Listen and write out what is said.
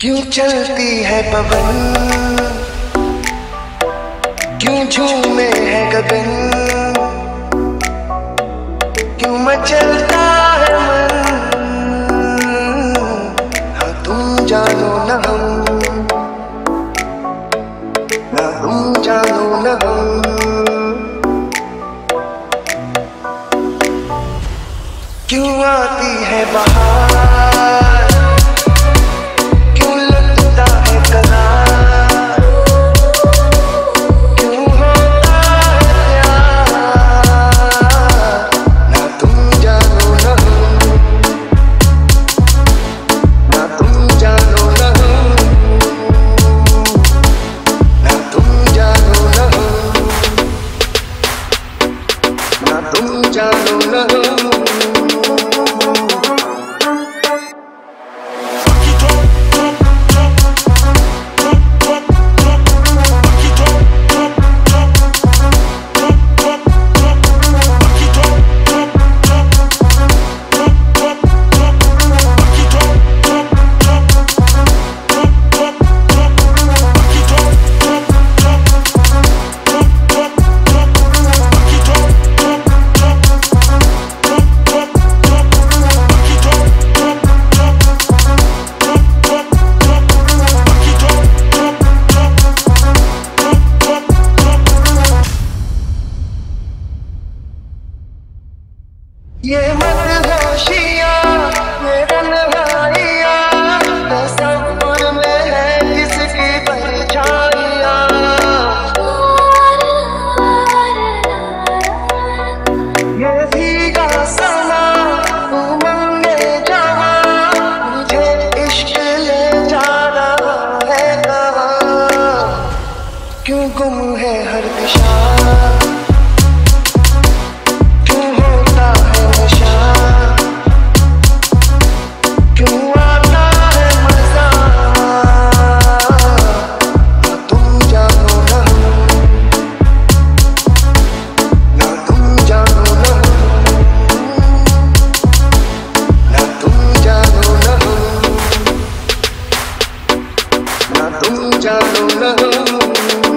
क्यों चलती है पवन? क्यों झूमे है गगन? क्यों मचलता है मन? हाँ तुम जानो न हम। ना तुम जानो न हम। क्यों आती है बाहर? ना तुम जानो ये मत होशिया में है किसकी परछाइया। ये भीगा समा उमंगे मुझे इश्क ले जा है कहाँ। क्यों गुम है हर दिशा? तुम जानो ना